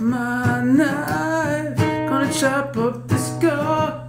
my knife, gonna chop up this guy.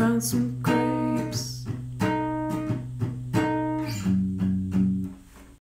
Sauce.